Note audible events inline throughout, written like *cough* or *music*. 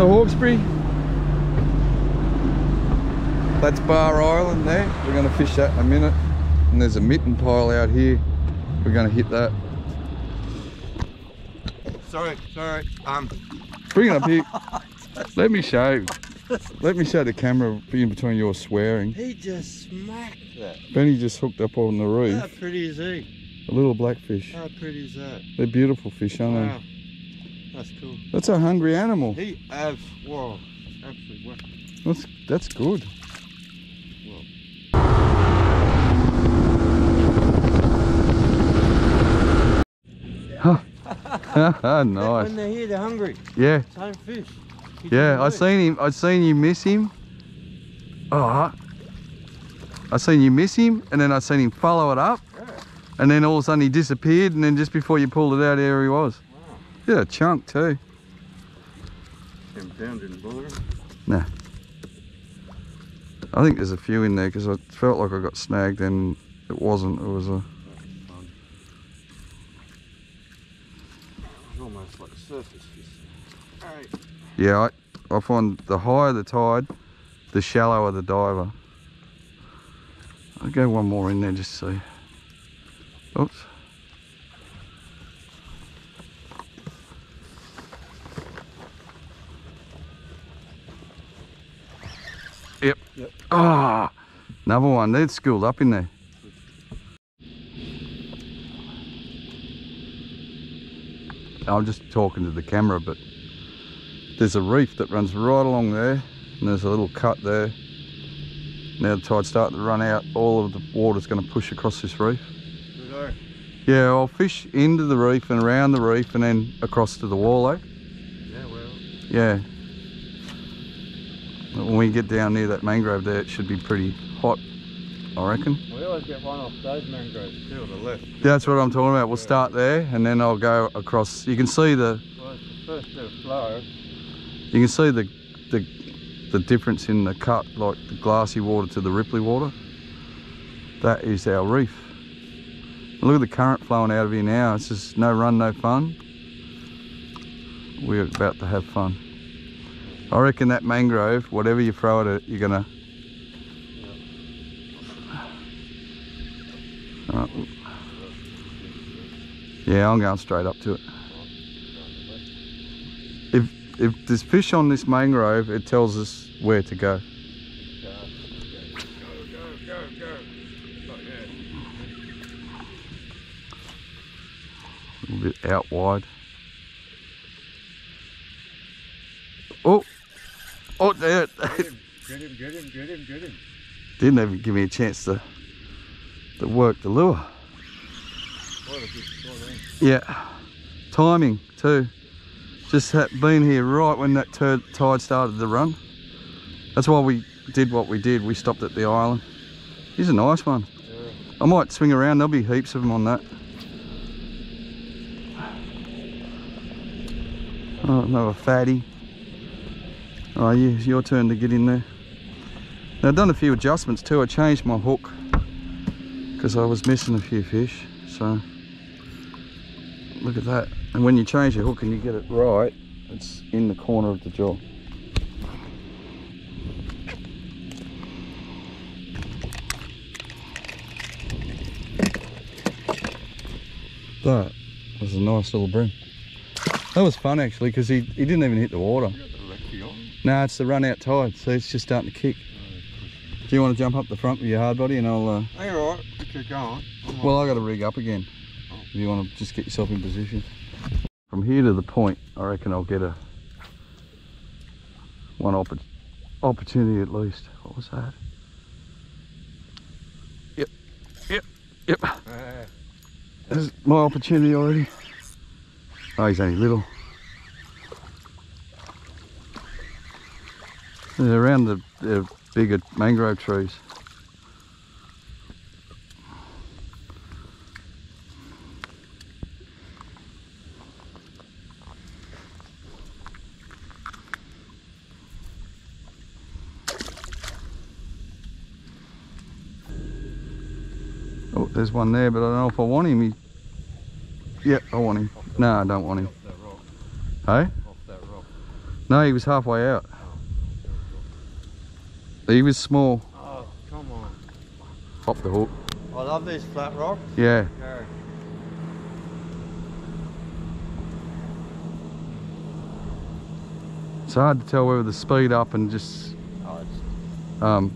the Hawkesbury. That's Bar Island there. We're going to fish that in a minute. And there's a mitten pile out here. We're going to hit that. Sorry, sorry. Um, Bring it up here. *laughs* Let me show. Let me show the camera in between your swearing. he just smacked that. Benny just hooked up on the How reef. pretty is he? A little blackfish. How pretty is that? They're beautiful fish, aren't Wow. That's cool. That's a hungry animal. He has, whoa, absolutely. Wow. That's that's good. *laughs* nice. When they're here, they're hungry. Yeah, Same fish. Yeah. I seen him. I seen you miss him. Oh, I seen you miss him, and then I seen him follow it up, Yeah. and then all of a sudden he disappeared, and then just before you pulled it out, there he was. Yeah, a chunk too. Ten pound in bother. I think there's a few in there because I felt like I got snagged, and it wasn't. It was a. It's almost like surface. Yeah, I, I find the higher the tide, the shallower the diver. I'll go one more in there just to see. Oops. Yep. Yep. Ah, another one. They're schooled up in there. I'm just talking to the camera, but there's a reef that runs right along there and there's a little cut there now the tide's starting to run out all of the water's going to push across this reef yeah i'll fish into the reef and around the reef and then across to the wall eh? Yeah, well. yeah when we get down near that mangrove there it should be pretty hot i reckon. We always get one off those mangroves too, on the left. that's what i'm talking about. We'll start there and then i'll go across. You can see the Well, it's the first bit of flow. you can see the the the difference in the cut like the glassy water to the ripply water. That is our reef. Look at the current flowing out of here now. It's just no run no fun. We're about to have fun i reckon that mangrove whatever you throw at it you're gonna yeah i'm going straight up to it if if there's fish on this mangrove, it tells us where to go. A little bit out wide. Oh, oh, uh, there. *laughs* Get him, get him, get him, get him, get him. Didn't even give me a chance to to work the lure. What a good? Yeah, timing too. Just had been here right when that tide started to run. That's why we did what we did. We stopped at the island. He's a nice one. Yeah. I might swing around. There'll be heaps of them on that. Oh, another fatty. Oh, yeah, it's your turn to get in there. Now, I've done a few adjustments too. I changed my hook because I was missing a few fish. So, look at that. And when you change your hook and you get it right, it's in the corner of the jaw. That was a nice little bream. That was fun actually because he, he didn't even hit the water. No, it's the run out tide, so it's just starting to kick. Do you want to jump up the front with your hard body and I'll, uh, Hey, all right. Keep going. I'm well, I got to rig up again. If you want to just get yourself in position. From here to the point, I reckon I'll get a one oppor opportunity at least. What was that? Yep, yep, yep. Ah, There's my opportunity already. Oh, he's only little. They're around the, the bigger mangrove trees. Oh, there's one there, but I don't know if I want him. He... Yep, I want him. No, I don't want him. off that rock. Hey? Off that rock. No, he was halfway out. He was small. Oh, come on. Pop the hook. I love these flat rocks. Yeah. Go. It's hard to tell whether to speed up and just Oh, it's um,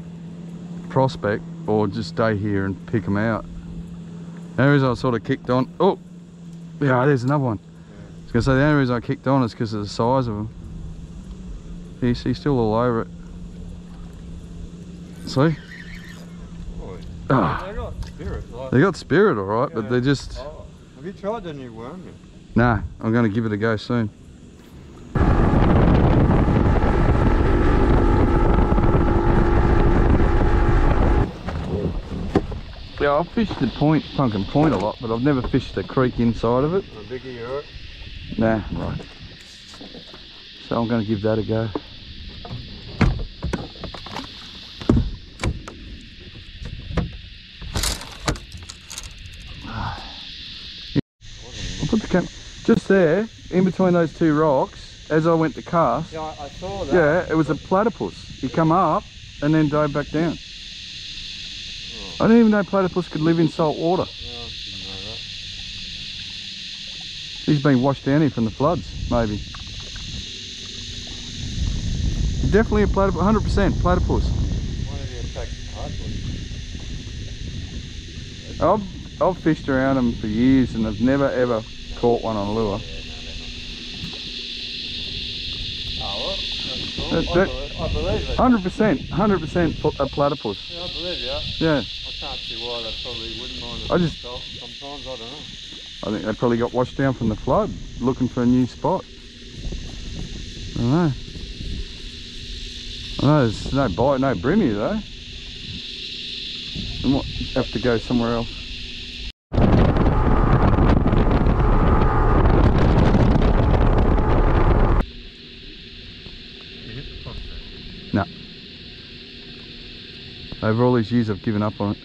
prospect or just stay here and pick them out. The only reason I sort of kicked on. Oh, yeah, there's another one. I was gonna say the only reason I kicked on is because of the size of them. He's, he's still all over it. Boy. Ah, They got spirit. Like, they got spirit, all right, but Yeah. they just. oh, have you tried the new worm yet? Nah, I'm gonna give it a go soon. Yeah, I've fished the point, Pumpkin Point a lot, but I've never fished the creek inside of it. A bigger yurt. Nah, right. So I'm gonna give that a go. I'll put the cam just there, in between those two rocks, as I went to cast. Yeah, I, I saw that. Yeah, it was a platypus. He come up and then dive back down. Oh. I didn't even know platypus could live in salt water. Yeah, I didn't know that. He's been washed down here from the floods, maybe. Definitely a platypus, 100% platypus. Why did he attack hardwood? I've, I've fished around them for years and I've never ever caught one on a lure. Oh, well, that's cool. That- I, believe, I believe it. 100%, 100% pl- a platypus. Yeah, I believe you. Yeah, I can't see why they probably wouldn't mind it I just- sometimes, I don't know. I think they probably got washed down from the flood, looking for a new spot. I don't know. I know there's no bite, no bream here though. We might have to go somewhere else. You hit the prospect. Over all these years I've given up on it.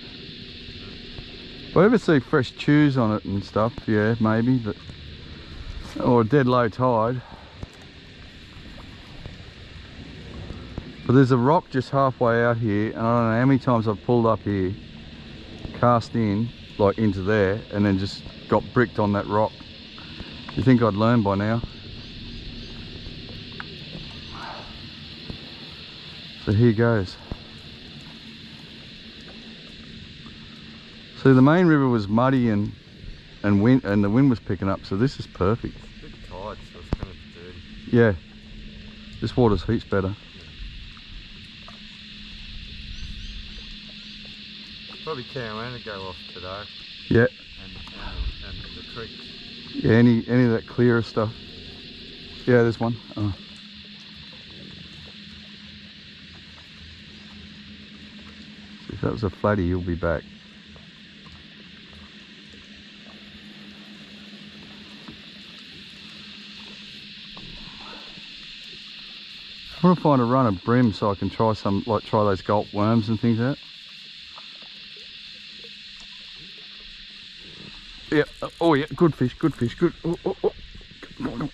If I ever see fresh chews on it and stuff, yeah, maybe, but or dead low tide. But there's a rock just halfway out here, and I don't know how many times I've pulled up here, cast in, like into there, and then just got bricked on that rock. You think I'd learn by now? So here goes. See, the main river was muddy and and wind and the wind was picking up, so this is perfect. Tired, so it's kind of dirty. Yeah, this water's heaps better. Probably can't let Carolina go off today. Yeah. And, and, and the creek. Yeah, any any of that clearer stuff. Yeah, there's one. Oh. If that was a flatty, you'll be back. I want to find a run of bream so I can try some, like try those gulp worms and things out. Yeah. uh, Oh yeah. Good fish. Good fish. Good. Oh, oh, oh. Come on, come on.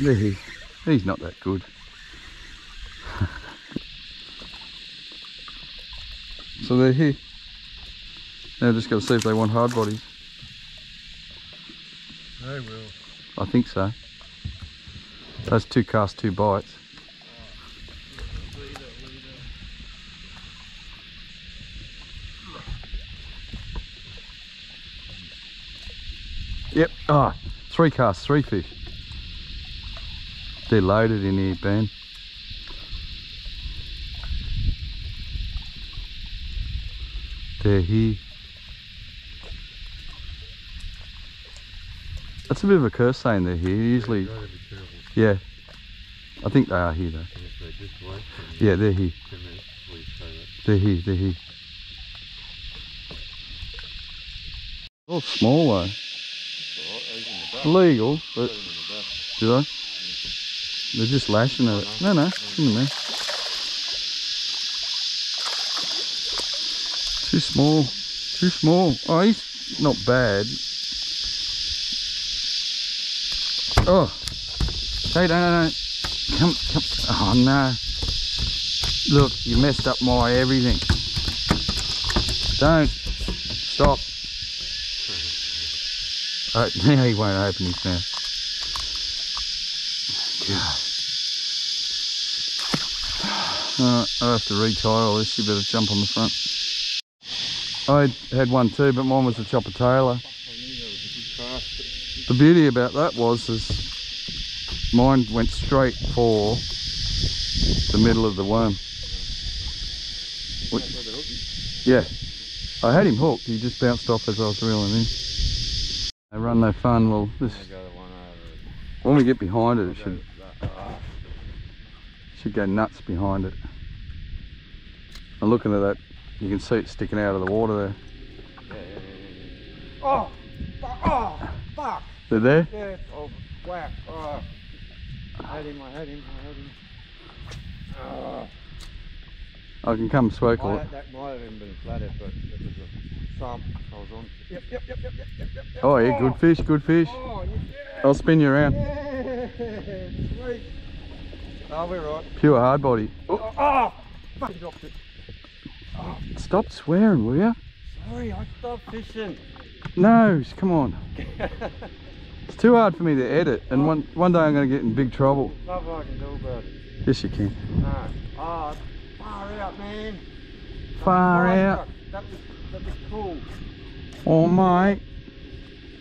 There he. He's not that good. *laughs* so they're here. Now just got to see if they want hard bodies. They will. I think so. Those two cast two bites. Yep. Ah, three casts, three fish. They're loaded in here, Ben. They're here. That's a bit of a curse saying they're here. Usually, You've got to be careful. yeah. I think they are here though. And they just Yeah, they're here. two minutes before you say that. They're here, they're here. All small though. It's right, those in the back. Legal, but in do they? They're just lashing at it. No, no, in there. Too small. Too small. Oh, he's not bad. Oh, Hey, no, no, no. Come, come. Oh, no. Look, you messed up my everything. Don't. Stop. *laughs* Oh, now he won't open his mouth. God. *sighs* Alright, I have to retie all this. You better jump on the front. I had one too, but mine was a chopper tailor. The beauty about that was is mine went straight for the middle of the worm. Yeah, I had him hooked. He just bounced off as I was reeling in. They run no fun. Well, this when we get behind it, it should should go nuts behind it. And looking at that, you can see it sticking out of the water there. Oh, oh, fuck. They're there. Yeah, oh, whack. Oh. I had him, I had him, I had him. Oh. I can come smoke a lot. that might have even been flatted, but it was a thump I was on. Yep, yep, yep, yep, yep, yep, yep. Oh yeah, good fish, good fish. Oh, yeah. I'll spin you around. Yeah, sweet. Oh, we're right. Pure hard body. Oh, ah! oh, fuck, I dropped it. Stop swearing, will you? Sorry, I stopped fishing. No, come on. *laughs* It's too hard for me to edit, and one one day I'm going to get in big trouble. Nothing I can do about it. Yes, you can. No. Oh, far out, man. Far Far out. That was, that was cool. Oh mate.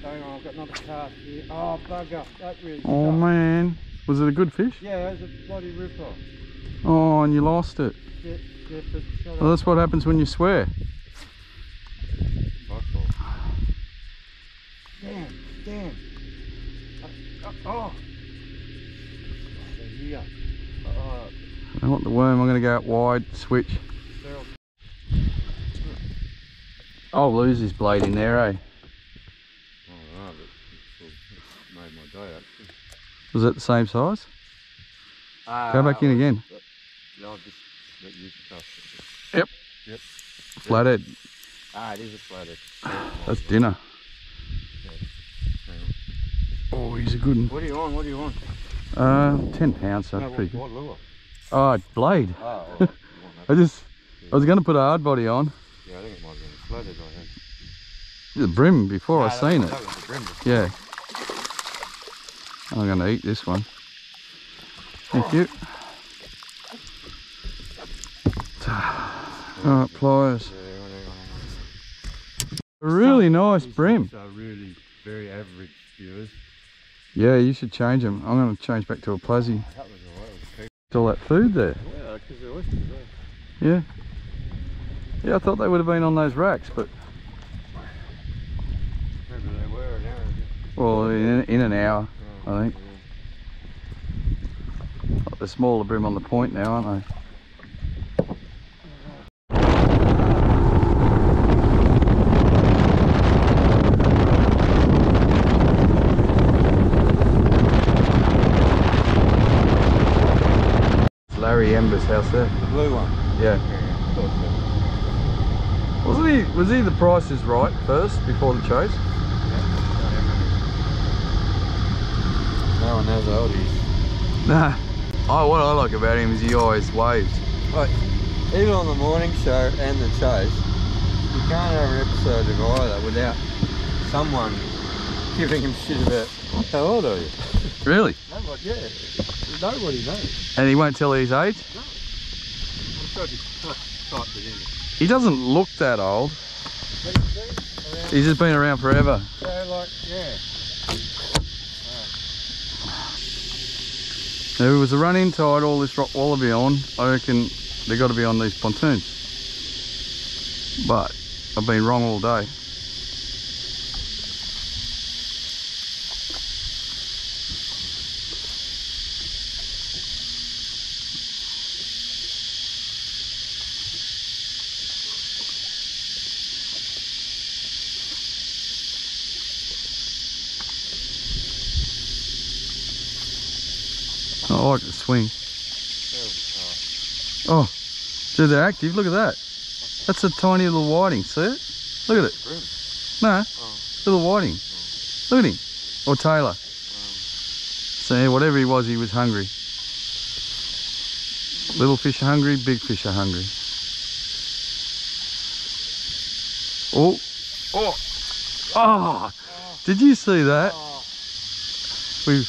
Hang on, I've got another cast here. Oh, bugger. That really Oh sucked. man. Was it a good fish? Yeah, it was a bloody ripper. Oh, and you lost it. Yeah, yeah, Well, that's what happens when you swear. Damn, damn. Uh, uh, oh. Here. Uh, I want the worm. I'm going to go out wide, switch. I'll lose his blade in there, eh? Oh, no, but made my day actually. Was it the same size? Ah, Go back in again. Yeah, I'll just let you cast it. Flathead. Ah, it is a flathead. That's dinner. Oh, he's a good one. What are you on? What are you on? Uh, 10 pounds, so No, that's pretty what, good. what? Oh, blade. Oh, all right. *laughs* you want I just, I was going to put a hard body on. Yeah, I think it might have been a flathead I had. The bream before Nah, I seen it. Yeah. I'm going to eat this one. Thank you. *sighs* Alright, pliers. Yeah, hang on, hang on, hang A really nice bream. are really very average viewers. Yeah, you should change them. I'm going to change back to a plazzy. All that food there. Yeah, because they're oysters, eh? Yeah. Yeah, I thought they would have been on those racks, but Maybe they were an hour well, in, in an hour. Oh, I think. yeah. The smaller bream on the point now, aren't they? House there. The blue one. Yeah. Yeah, so. Wasn't he? Was he the price is right first before the chase? No one knows how old he is. Nah. Oh, what I like about him is he always waves. Like, even on the morning show and the chase, you can't have an episode of either without someone giving him shit about how old are you? Really? Nobody, yeah. Nobody knows. And he won't tell his age? Sure he typed it in. He doesn't look that old. He's just been around forever. so like, yeah. If it was a run-in tide, all this rock wallaby on, I reckon they got to be on these pontoons. But I've been wrong all day. I like the swing. Oh, dude, they're active. Look at that. That's a tiny little whiting. See it? Look at it. No, little whiting. Look at him. Or tailor. So whatever he was, he was hungry. Little fish are hungry, big fish are hungry. Oh, oh, oh! Did you see that? We,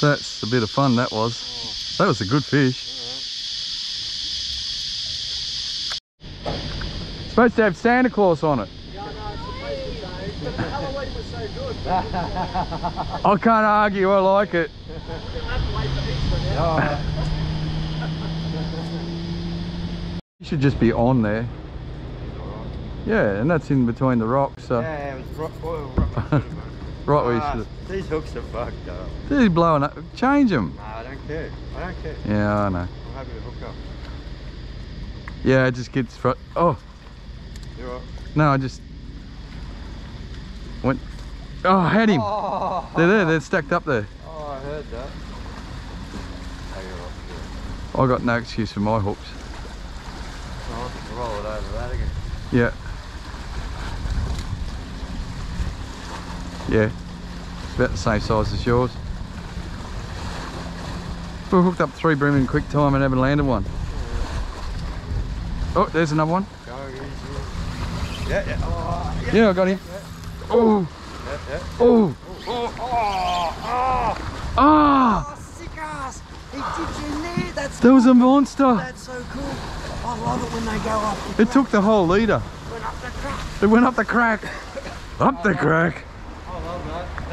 that's a bit of fun. That was. That was a good fish. Supposed to have Santa Claus on it. *laughs* I can't argue. I like it. *laughs* You should just be on there. Yeah, and that's in between the rocks. So Yeah, *laughs* it was rock, oil, rock, man. right where you Ah, should. These hooks are fucked up. He's blowing up. Change them. Nah, I don't care. I don't care. Yeah, I know. I'm happy to hook up. Yeah, it just gets front. Oh You all no, I just went. Oh, I had him. Oh, They're there. They're stacked up there. oh, I heard that. I got no excuse for my hooks. I'll roll it over that again. Yeah. Yeah. About the same size as yours. We hooked up three bream in quick time and haven't landed one. Oh, there's another one. Yeah, yeah. Oh, yeah. Yeah, I got him. Oh, Yeah, yeah. oh, Oh, oh, oh. ah! Oh, sick ass! He did you there? That's That was a monster. that's so cool. I love it when they go off. It took the whole leader. Went up the crack. It went up the crack. Up the crack.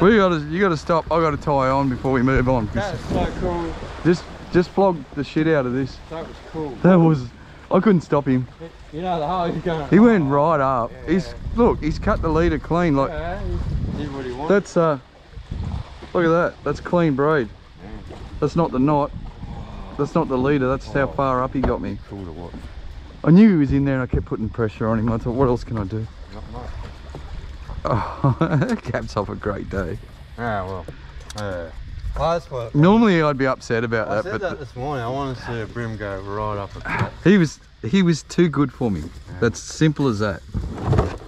I love that. We gotta, you gotta stop. I gotta tie on before we move on. That's so cool. Just, just flog the shit out of this. That was cool. That was, I couldn't stop him. You know the hole you're going. He went right up. Yeah. He's look, he's cut the leader clean. Like Yeah, he did what he wanted. that's uh, look at that. That's clean braid. Yeah. That's not the knot. That's not the leader. That's how far up he got me. cool to watch. I knew he was in there, and I kept putting pressure on him. I thought, what else can I do? Not much. Oh, that caps off a great day. Ah, well. Yeah. Well, what. Normally, I'd be upset about I that, I said but that this morning. I want to see a bream go right up a cut. he was he was too good for me. That's simple as that.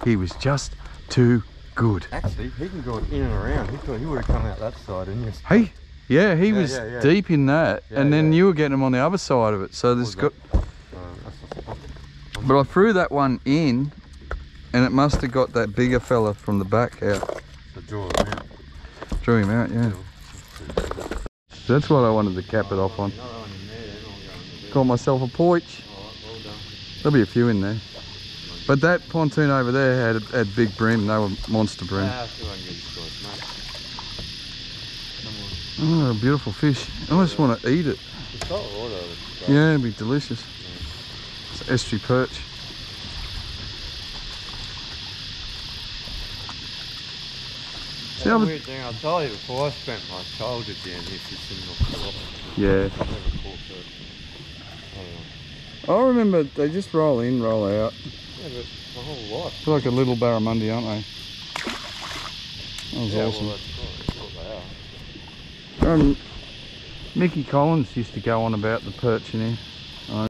He was just too good. Actually, he can go in and around. He thought he would have come out that side, didn't you? Hey, yeah, he Yeah, was yeah, yeah. deep in that, Yeah, and then yeah. you were getting him on the other side of it. So there's got, that's the spot. but I threw that one in, and it must have got that bigger fella from the back out. The jaw around. Drew him out, yeah. That's what I wanted to cap it off on. Another one in there, then I'll go in the Got myself a poich. Alright, well done. There'll be a few in there. But that pontoon over there had had big bream. They were monster bream. See if I can get his choice, mate. Come on. Oh, beautiful fish. I just want to eat it. It's got water. It's got- Yeah, it'd be delicious. It's estuary perch. That's See, I a weird thing. I told you before. I spent my childhood down here fishing the flop. Yeah. I've never caught it. Anyway. I remember they just roll in, roll out. Yeah, but my whole life. They're like a little barramundi, aren't they? That was yeah, awesome. well, that's what, that's what they are. Um, Mickey Collins used to go on about the perch in here.